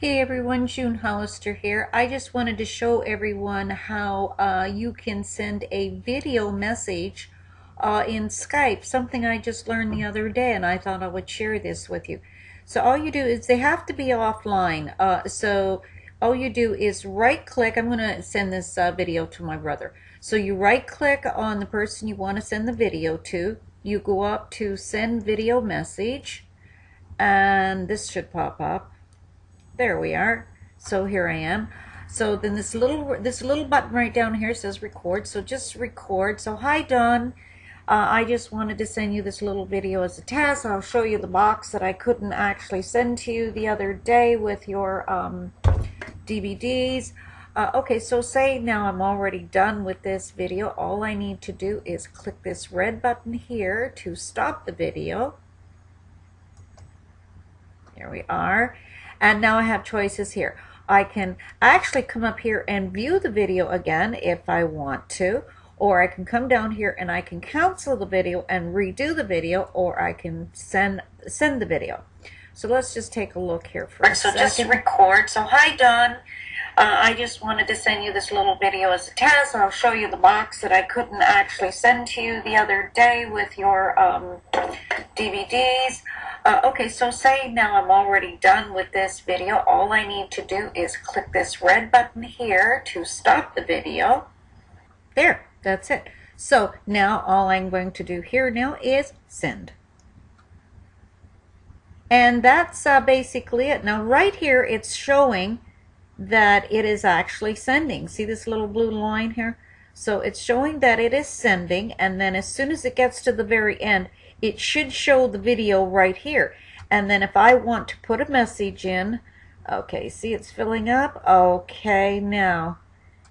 Hey everyone, June Hollister here. I just wanted to show everyone how uh, you can send a video message uh, in Skype, something I just learned the other day and I thought I would share this with you. So all you do is they have to be offline. Uh, so all you do is right click. I'm going to send this uh, video to my brother. So you right click on the person you want to send the video to. You go up to send video message and this should pop up there we are. So here I am. So then this little this little button right down here says record. So just record. So hi Don. Uh, I just wanted to send you this little video as a test. I'll show you the box that I couldn't actually send to you the other day with your um, DVDs. Uh, okay, so say now I'm already done with this video. All I need to do is click this red button here to stop the video. Here we are. And now I have choices here. I can actually come up here and view the video again if I want to, or I can come down here and I can cancel the video and redo the video, or I can send send the video. So let's just take a look here for a so second. just record. So hi Don. Uh, I just wanted to send you this little video as a test. I'll show you the box that I couldn't actually send to you the other day with your um, DVDs. Uh, okay, so say now I'm already done with this video. All I need to do is click this red button here to stop the video. There, that's it. So now all I'm going to do here now is send. And that's uh, basically it. Now right here it's showing that it is actually sending. See this little blue line here? So it's showing that it is sending and then as soon as it gets to the very end it should show the video right here. And then if I want to put a message in, okay, see it's filling up. Okay, now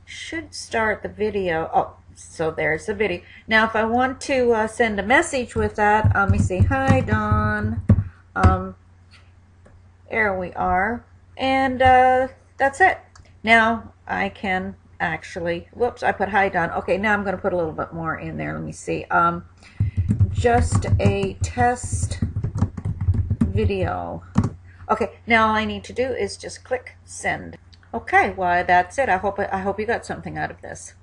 should start the video. Oh, so there's the video. Now if I want to uh, send a message with that, let me see. Hi, Don. Um, there we are. And uh, that's it. Now I can actually, whoops, I put hi, Don. Okay, now I'm going to put a little bit more in there. Let me see. Um, just a test video. Okay, now all I need to do is just click send. Okay, well that's it. I hope I hope you got something out of this.